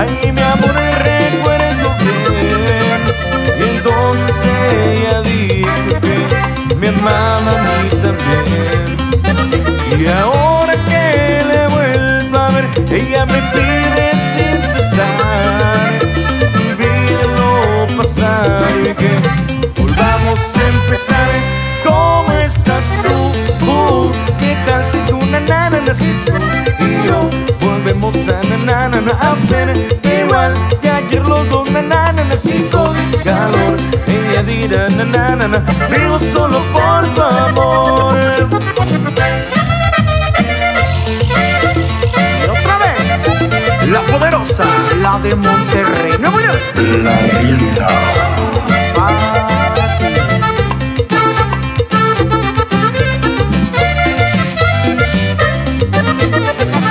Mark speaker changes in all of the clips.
Speaker 1: Ay, mi amor, recuerdo bien. Y entonces ella dijo que me amaba a mí también. Y ahora que le vuelvo a ver, ella me pide sin cesar. Olvide lo y que volvamos a empezar. ¿Cómo estás tú? Uh, ¿Qué tal si tú, na, na, si tú y yo volvemos a na, na, na, hacer
Speaker 2: de Monterrey. Nuevo York La rienda.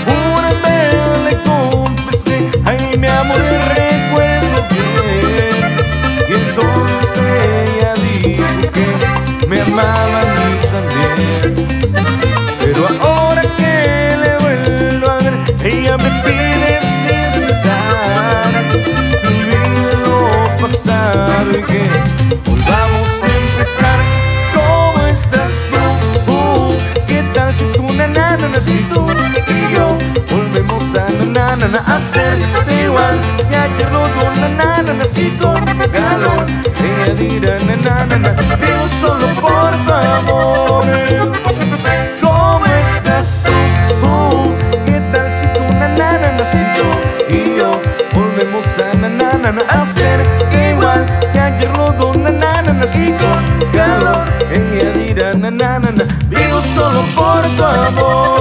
Speaker 1: Una vez le confesé, ay mi amor recuerdo bien Y entonces hacer igual que ayer los dos na na na, na si con calor ella dirá na na na vivo solo por tu amor ¿Cómo estás tú? Uh, ¿Qué tal si tú na na na, na si yo y yo volvemos a na na na, na hacer igual que ayer los dos na na na, na si con calor ella dirá na na na na vivo solo por tu amor